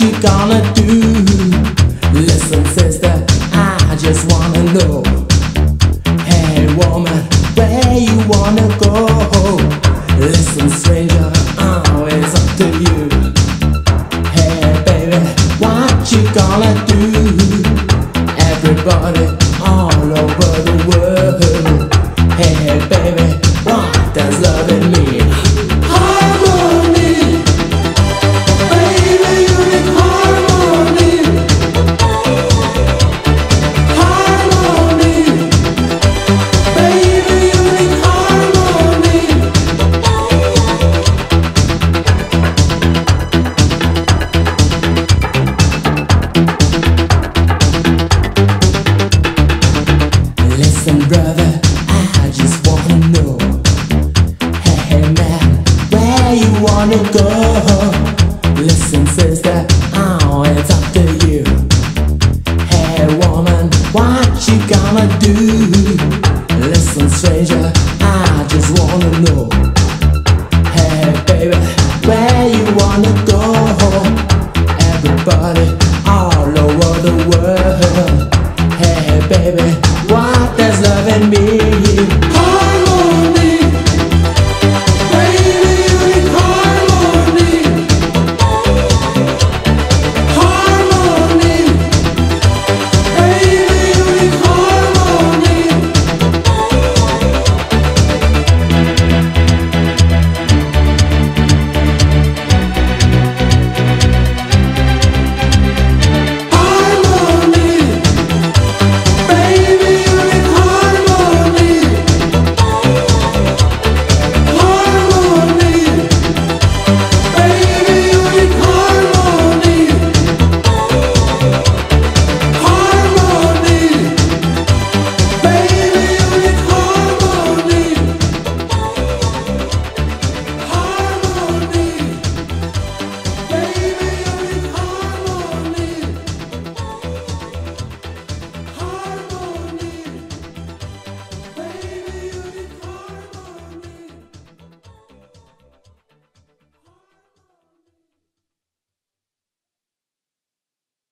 you gonna do? Listen, sister, I just wanna know. Hey, woman, where you wanna go? Listen, stranger, oh, it's up to you. Hey, baby, what you gonna do? Everybody. brother, I just wanna know. Hey, hey man, where you wanna go? Listen, sister, I'll it's up to you. Hey woman, what you gonna do? Listen, stranger, I just wanna know. Hey baby, where you wanna go? Everybody all over the world. Hey baby and me.